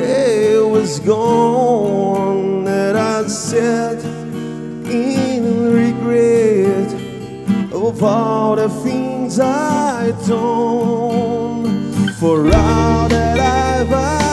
day was gone that I sat in regret of all the things I'd done. For all that I've